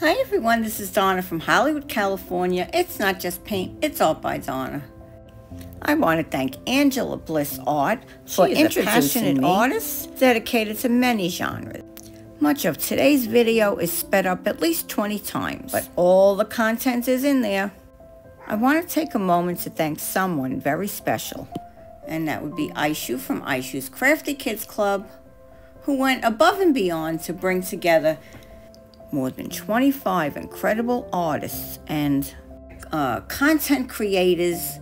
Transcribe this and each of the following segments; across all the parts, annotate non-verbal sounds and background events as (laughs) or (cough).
Hi everyone, this is Donna from Hollywood, California. It's not just paint, it's art by Donna. I want to thank Angela Bliss Art for She is a introducing passionate me. artist dedicated to many genres. Much of today's video is sped up at least 20 times, but all the content is in there. I want to take a moment to thank someone very special, and that would be Aishu from Aishu's Crafty Kids Club, who went above and beyond to bring together more than 25 incredible artists and uh, content creators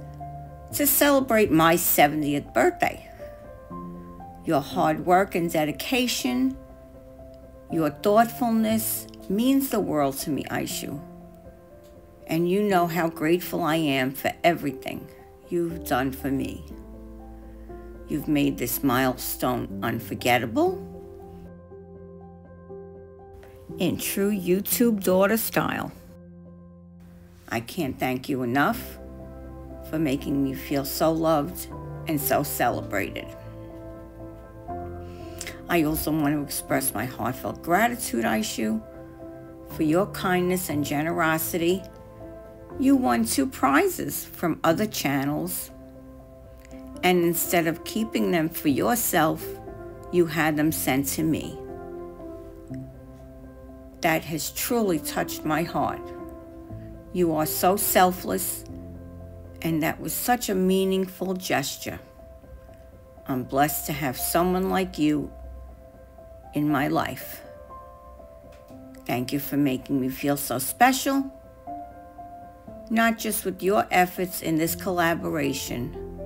to celebrate my 70th birthday. Your hard work and dedication, your thoughtfulness means the world to me, Aishu. And you know how grateful I am for everything you've done for me. You've made this milestone unforgettable in true YouTube daughter style. I can't thank you enough for making me feel so loved and so celebrated. I also want to express my heartfelt gratitude, Aishu, for your kindness and generosity. You won two prizes from other channels, and instead of keeping them for yourself, you had them sent to me. That has truly touched my heart. You are so selfless, and that was such a meaningful gesture. I'm blessed to have someone like you in my life. Thank you for making me feel so special, not just with your efforts in this collaboration,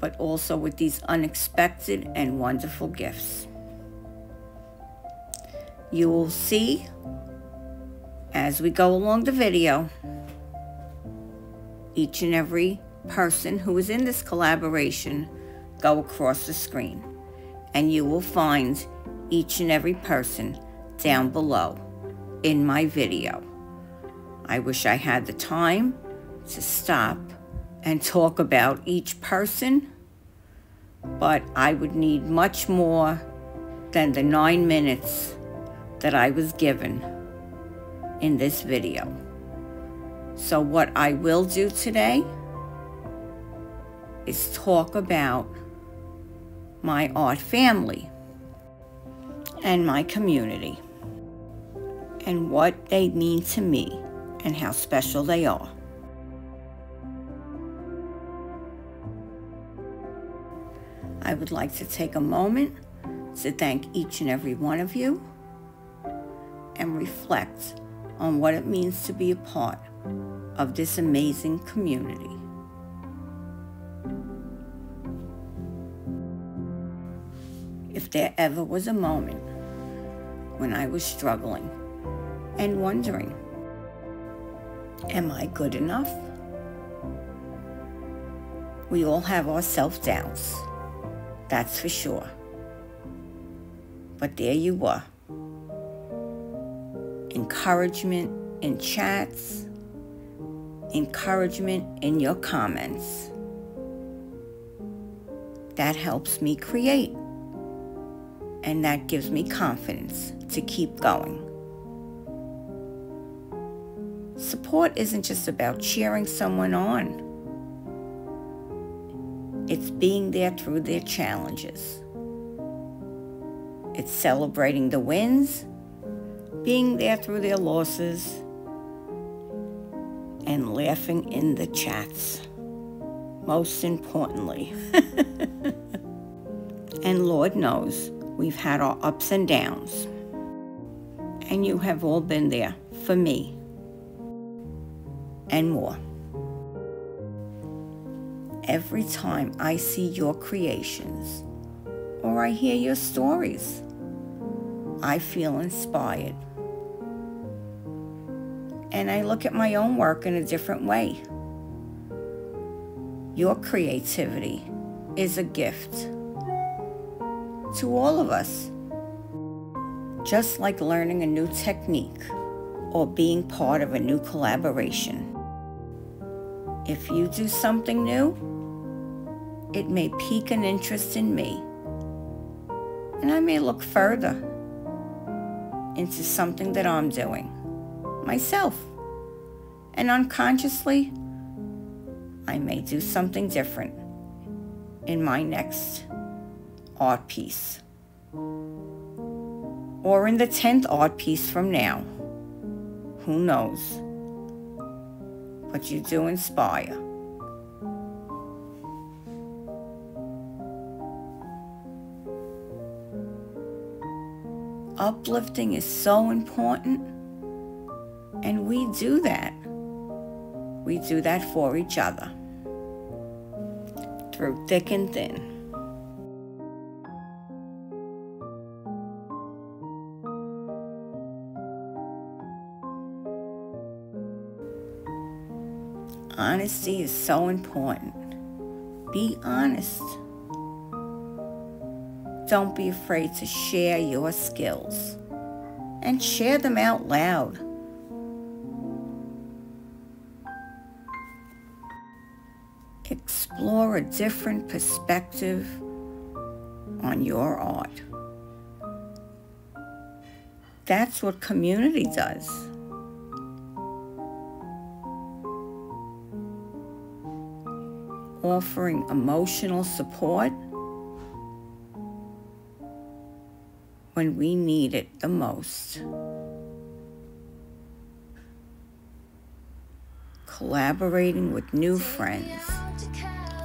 but also with these unexpected and wonderful gifts. You will see as we go along the video each and every person who is in this collaboration go across the screen and you will find each and every person down below in my video. I wish I had the time to stop and talk about each person, but I would need much more than the nine minutes that I was given in this video. So what I will do today is talk about my art family and my community and what they mean to me and how special they are. I would like to take a moment to thank each and every one of you and reflect on what it means to be a part of this amazing community. If there ever was a moment when I was struggling and wondering, am I good enough? We all have our self doubts, that's for sure. But there you were. Encouragement in chats, encouragement in your comments. That helps me create, and that gives me confidence to keep going. Support isn't just about cheering someone on. It's being there through their challenges. It's celebrating the wins, being there through their losses, and laughing in the chats. Most importantly. (laughs) and Lord knows we've had our ups and downs. And you have all been there for me and more. Every time I see your creations or I hear your stories, I feel inspired. And I look at my own work in a different way. Your creativity is a gift to all of us. Just like learning a new technique or being part of a new collaboration. If you do something new, it may pique an interest in me. And I may look further into something that I'm doing myself. And unconsciously, I may do something different in my next art piece. Or in the 10th art piece from now. Who knows? But you do inspire. Uplifting is so important, and we do that. We do that for each other through thick and thin. Honesty is so important. Be honest. Don't be afraid to share your skills and share them out loud. Explore a different perspective on your art. That's what community does. Offering emotional support when we need it the most. Collaborating with new friends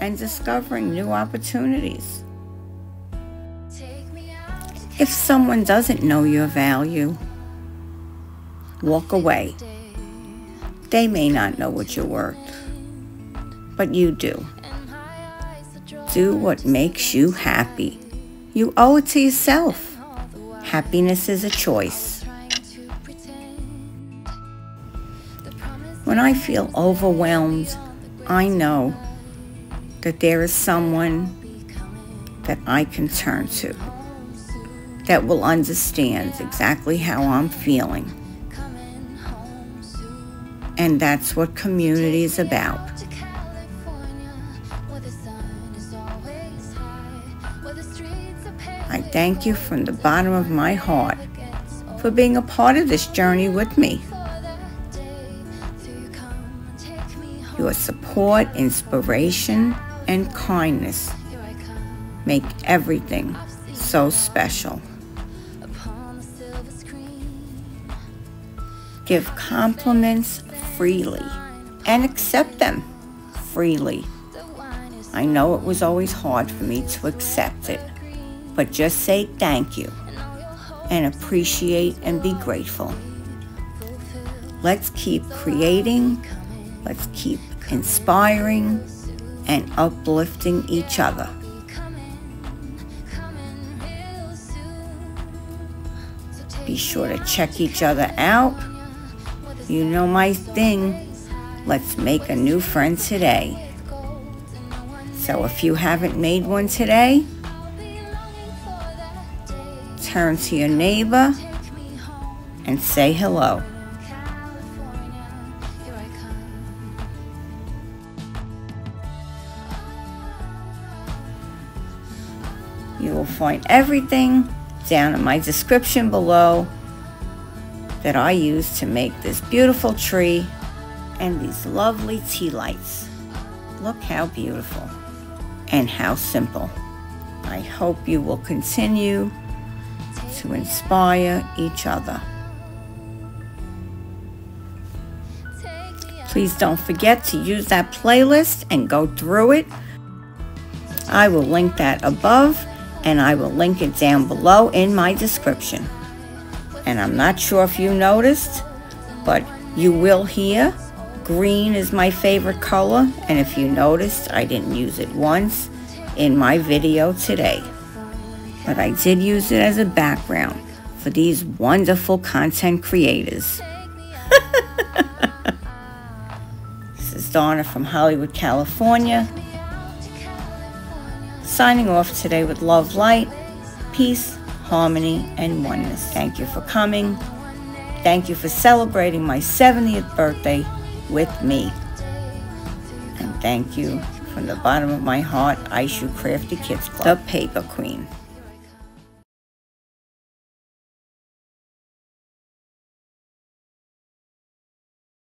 and discovering new opportunities. If someone doesn't know your value, walk away. They may not know what you're worth, but you do. Do what makes you happy. You owe it to yourself. Happiness is a choice. When I feel overwhelmed, I know that there is someone that I can turn to that will understand exactly how I'm feeling. And that's what community is about. I thank you from the bottom of my heart for being a part of this journey with me. Your support, inspiration, and kindness make everything so special. Give compliments freely and accept them freely. I know it was always hard for me to accept it but just say thank you and appreciate and be grateful. Let's keep creating, let's keep inspiring and uplifting each other. Be sure to check each other out. You know my thing. Let's make a new friend today. So if you haven't made one today, turn to your neighbor and say hello. You will find everything down in my description below that I use to make this beautiful tree and these lovely tea lights. Look how beautiful and how simple. I hope you will continue to inspire each other. Please don't forget to use that playlist and go through it. I will link that above and I will link it down below in my description. And I'm not sure if you noticed, but you will hear green is my favorite color. And if you noticed, I didn't use it once in my video today but I did use it as a background for these wonderful content creators. (laughs) this is Donna from Hollywood, California. Signing off today with love, light, peace, harmony, and oneness. Thank you for coming. Thank you for celebrating my 70th birthday with me. And thank you from the bottom of my heart, Aishu Crafty Kids Club, the Paper Queen.